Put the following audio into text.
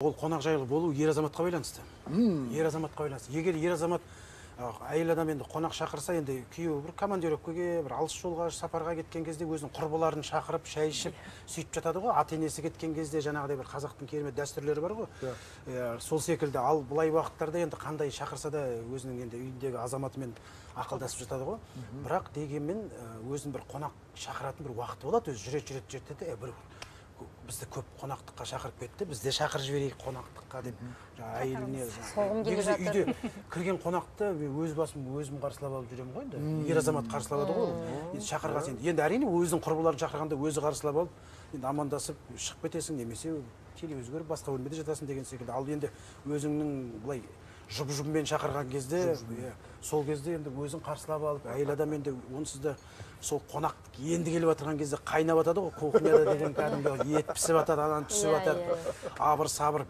ол қонақжайлы болу ер азаматқа байланысты. Ер азаматқа байланысты. Егер ер азамат әйел адам енді қонақ шақырса енді күйеуі бір командировкаге бір алыс жолға сапарға кеткен кезде өзінің құрбыларын шақырып шай ішіп сөйтіп жатады ғой. Ата енесі кеткен кезде жаңағыдай бір қазақтың керемет дәстүрлері бар ғой. Иә, сол секілді. Ал былай уақыттарда енді қандай шақырса да өзінің енді үйіндегі азаматымен ақылдасып жатады ғой. Бірақ дегенмен ә, өзін бір қонақ шақыратын бір уақыты болады. Өзі жүреді жүреді жүреді де «Е, бір бізді көп қонақтыққа шақырып кетті. Біз де шақырып жіберейік қонақтыққа деп. Жаңағы әйеліне негізі үйде кірген қонақты мен өз басым өзім қарсылап алып жүремін ғой енді. Ер азамат қарсылап алады ғой енді шақырған енді енді әрине өзінің құрбыларын шақырғанда өзі қарсылап алып енді амандасып шығып кетесің немесе телевизор көріп басқа бөлмеде жатасың деген секілді. Ал енді өзіңнің былай жұп жұбымен шақырған кезде иә, сол кезде енді өзін қарсылап алып әйел адам енді онсыз да сол қонақ енді келіп жатырған кезде қайнап жатады ғой кухняда деген кәдімгі ет пісіп жатады ананы Иә, жатады иә, абыр сабыр